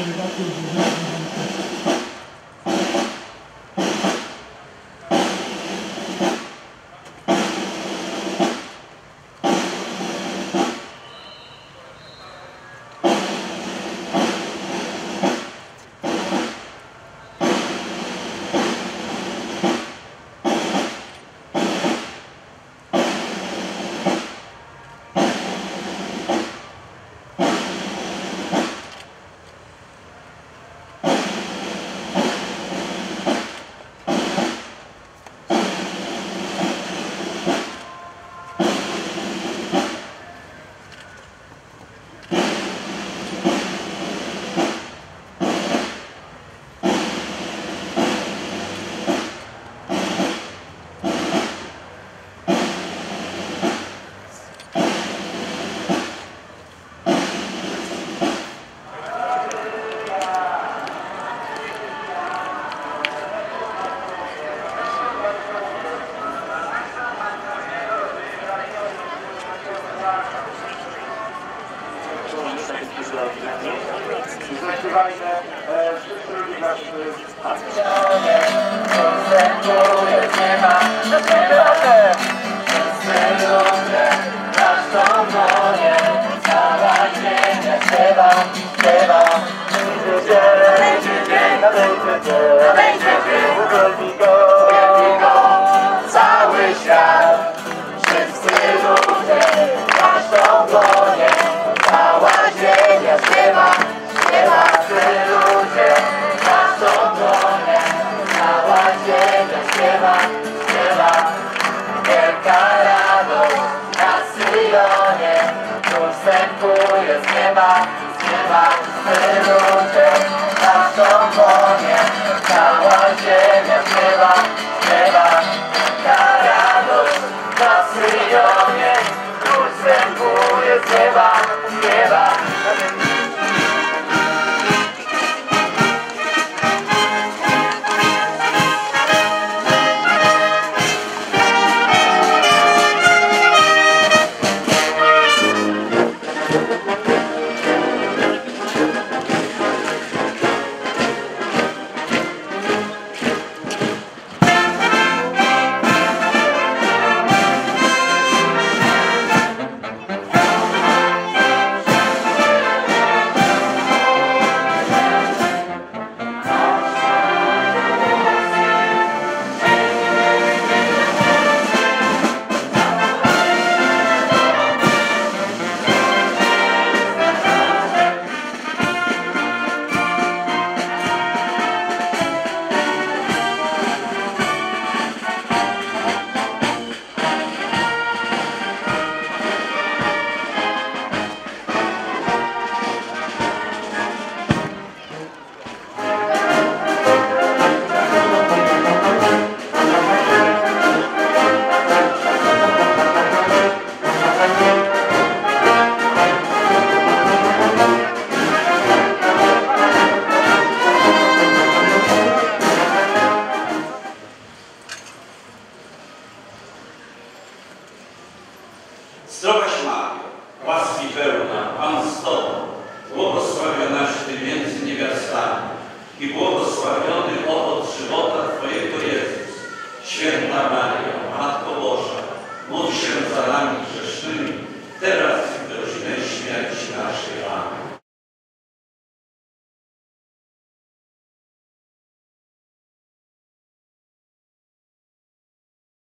seguridad cultural wszystkich rodzin. Zaśpiewajmy e, wszyscy ludzie nasz e, wstępuje z nieba, z nieba. Wszyscy ludzie, nasz domonie, cała ziemia śpiewa, śpiewa. Wielka radość na Syjonie, Król wstępuje z nieba. Zdrowaś Mario, łaski pełna, Pan z Tobą, błogosławionaś Ty między niewiastami i błogosławiony owoc żywota Twojego Jezus. Święta Maria, Matko Boża, módl się za nami